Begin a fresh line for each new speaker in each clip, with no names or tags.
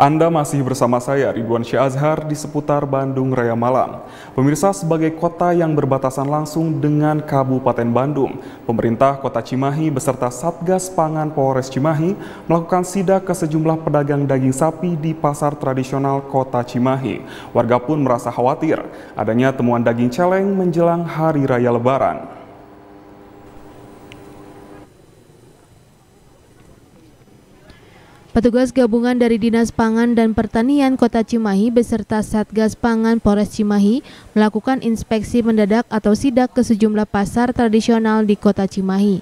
Anda masih bersama saya Ridwan Syazhar di seputar Bandung Raya Malam. Pemirsa sebagai kota yang berbatasan langsung dengan Kabupaten Bandung, pemerintah Kota Cimahi beserta Satgas Pangan Polres Cimahi melakukan sidak ke sejumlah pedagang daging sapi di pasar tradisional Kota Cimahi. Warga pun merasa khawatir adanya temuan daging celeng menjelang Hari Raya Lebaran.
Petugas gabungan dari Dinas Pangan dan Pertanian Kota Cimahi beserta Satgas Pangan Polres Cimahi melakukan inspeksi mendadak atau sidak ke sejumlah pasar tradisional di Kota Cimahi.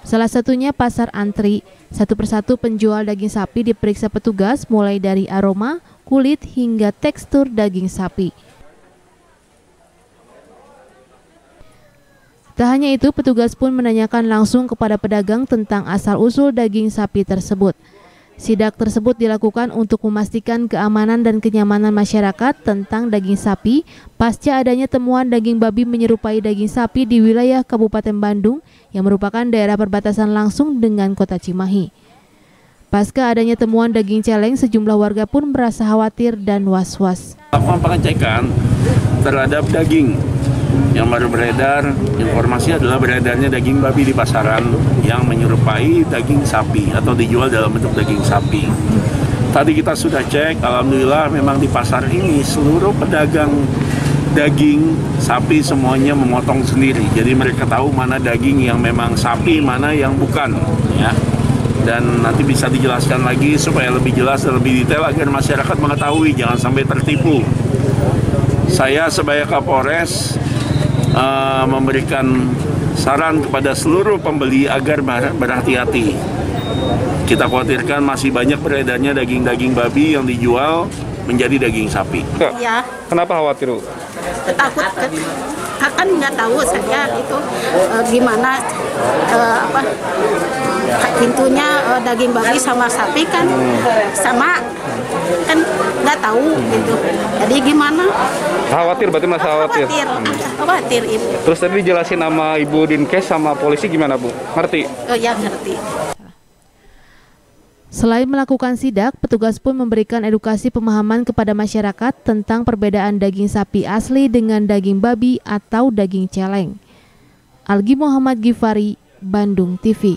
Salah satunya Pasar Antri. Satu persatu penjual daging sapi diperiksa petugas mulai dari aroma, kulit hingga tekstur daging sapi. Tak hanya itu, petugas pun menanyakan langsung kepada pedagang tentang asal-usul daging sapi tersebut. Sidak tersebut dilakukan untuk memastikan keamanan dan kenyamanan masyarakat tentang daging sapi pasca adanya temuan daging babi menyerupai daging sapi di wilayah Kabupaten Bandung yang merupakan daerah perbatasan langsung dengan kota Cimahi. Pasca adanya temuan daging celeng, sejumlah warga pun merasa khawatir dan was-was.
Pengecekan terhadap daging yang baru beredar, informasi adalah beredarnya daging babi di pasaran yang menyerupai daging sapi atau dijual dalam bentuk daging sapi. Tadi kita sudah cek, alhamdulillah memang di pasar ini seluruh pedagang daging sapi semuanya memotong sendiri. Jadi mereka tahu mana daging yang memang sapi, mana yang bukan, ya. Dan nanti bisa dijelaskan lagi supaya lebih jelas dan lebih detail agar masyarakat mengetahui jangan sampai tertipu. Saya sebagai Kapolres uh, memberikan saran kepada seluruh pembeli agar berhati-hati. Kita khawatirkan masih banyak beredarnya daging-daging babi yang dijual menjadi daging sapi.
Ya.
Kenapa khawatir?
Takut kan nggak tahu saya itu uh, gimana uh, apa pintunya uh, daging babi sama sapi kan sama kan nggak tahu gitu jadi gimana
khawatir berarti masa khawatir.
khawatir. Khawatir ibu.
Terus tadi dijelasin nama ibu dinkes sama polisi gimana bu? Ngerti?
Oh ya ngerti.
Selain melakukan sidak, petugas pun memberikan edukasi pemahaman kepada masyarakat tentang perbedaan daging sapi asli dengan daging babi atau daging celeng. Algi Muhammad Gifari, Bandung TV